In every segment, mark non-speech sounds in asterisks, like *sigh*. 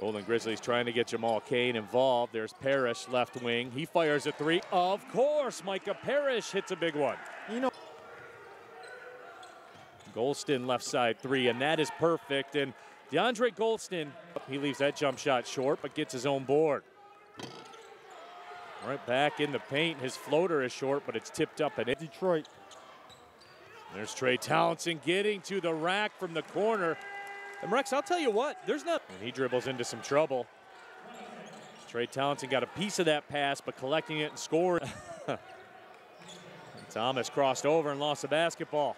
Golden Grizzlies trying to get Jamal Cain involved. There's Parrish, left wing. He fires a three. Of course, Micah Parrish hits a big one. You know, Gholston left side three, and that is perfect. And DeAndre Gholston, he leaves that jump shot short, but gets his own board. Right back in the paint. His floater is short, but it's tipped up and in. Detroit. There's Trey Townsend getting to the rack from the corner. And Rex, I'll tell you what, there's not. And he dribbles into some trouble. Trey Townsend got a piece of that pass, but collecting it and scoring. *laughs* Thomas crossed over and lost the basketball.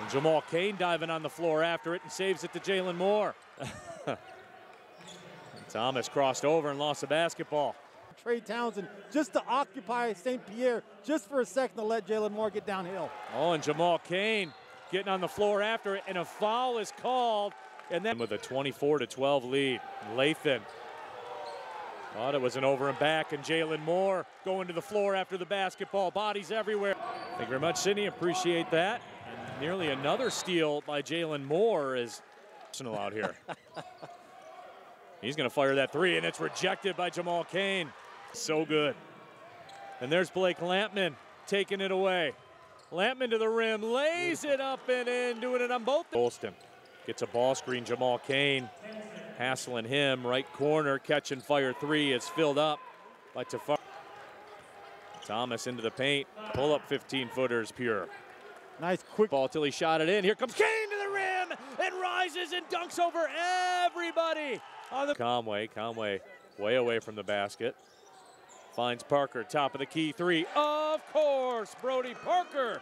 And Jamal Cain diving on the floor after it and saves it to Jalen Moore. *laughs* Thomas crossed over and lost the basketball. Trey Townsend just to occupy St. Pierre just for a second to let Jalen Moore get downhill. Oh, and Jamal Cain getting on the floor after it, and a foul is called. And then with a 24 to 12 lead, Lathan thought it was an over and back, and Jalen Moore going to the floor after the basketball. Bodies everywhere. Thank you very much, Sydney. Appreciate that. And nearly another steal by Jalen Moore is personal out here. *laughs* He's going to fire that three, and it's rejected by Jamal Cain. So good. And there's Blake Lampman taking it away. Lampman to the rim, lays it up and in, doing it on both. Gholston gets a ball screen. Jamal Cain hassling him. Right corner, catch and fire three It's filled up by Tafar. Thomas into the paint. Pull up 15 footers pure. Nice quick ball till he shot it in. Here comes Cain to the rim and rises and dunks over everybody on the Conway. Conway way away from the basket. Finds Parker, top of the key three. Of course, Brody Parker